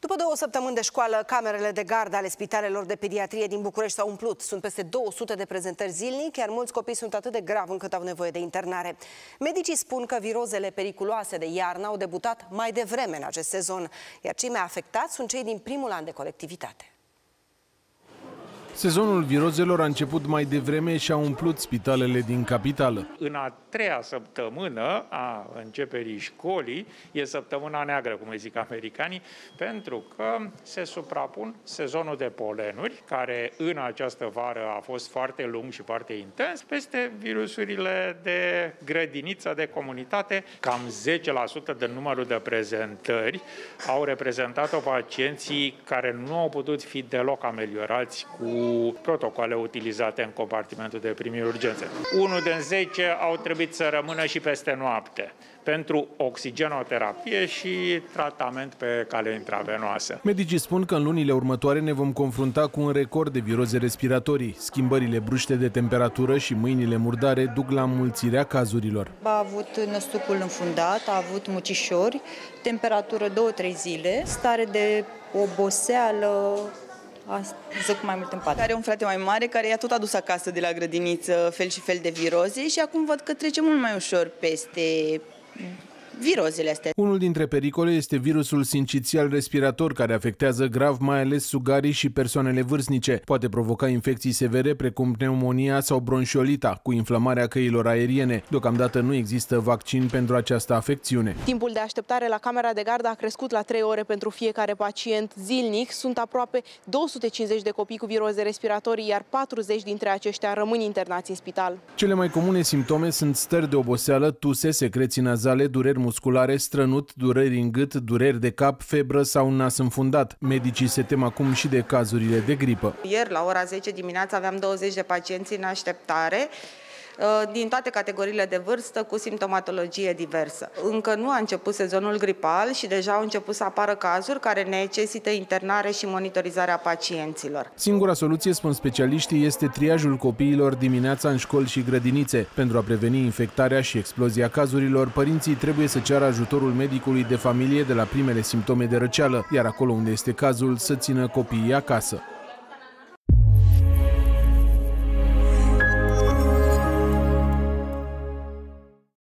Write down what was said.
După două săptămâni de școală, camerele de gardă ale spitalelor de pediatrie din București s-au umplut. Sunt peste 200 de prezentări zilnic, iar mulți copii sunt atât de grav încât au nevoie de internare. Medicii spun că virozele periculoase de iarnă au debutat mai devreme în acest sezon, iar cei mai afectați sunt cei din primul an de colectivitate. Sezonul virozelor a început mai devreme și a umplut spitalele din capitală. În a treia săptămână a începerii școlii e săptămâna neagră, cum îi zic americanii, pentru că se suprapun sezonul de polenuri, care în această vară a fost foarte lung și foarte intens, peste virusurile de grădiniță, de comunitate. Cam 10% de numărul de prezentări au reprezentat-o pacienții care nu au putut fi deloc ameliorați cu protocoale utilizate în compartimentul de primiri urgențe. Unul din 10 au trebuit să rămână și peste noapte pentru oxigenoterapie și tratament pe cale intravenoasă. Medicii spun că în lunile următoare ne vom confrunta cu un record de viroze respiratorii. Schimbările bruște de temperatură și mâinile murdare duc la mulțirea cazurilor. A avut năstucul înfundat, a avut mucișori, temperatură 2-3 zile, stare de oboseală, zic mai mult în pat. Are un frate mai mare care i-a tot adus acasă de la grădiniță fel și fel de viroze și acum văd că trece mult mai ușor peste virozele astea. Unul dintre pericole este virusul sincițial respirator, care afectează grav mai ales sugarii și persoanele vârstnice. Poate provoca infecții severe precum pneumonia sau bronșiolita, cu inflamarea căilor aeriene. Deocamdată nu există vaccin pentru această afecțiune. Timpul de așteptare la camera de gardă a crescut la 3 ore pentru fiecare pacient zilnic. Sunt aproape 250 de copii cu viroze respiratorii, iar 40 dintre aceștia rămân internați în spital. Cele mai comune simptome sunt stări de oboseală, tuse, secreții nazale, dureri musculare, strănut, dureri în gât, dureri de cap, febră sau nas înfundat. Medicii se tem acum și de cazurile de gripă. Ieri, la ora 10 dimineața, aveam 20 de pacienți în așteptare Uh, din toate categoriile de vârstă cu simptomatologie diversă. Încă nu a început sezonul gripal și deja au început să apară cazuri care necesită internare și monitorizarea pacienților. Singura soluție, spun specialiștii, este triajul copiilor dimineața în școli și grădinițe. Pentru a preveni infectarea și explozia cazurilor, părinții trebuie să ceară ajutorul medicului de familie de la primele simptome de răceală, iar acolo unde este cazul să țină copiii acasă.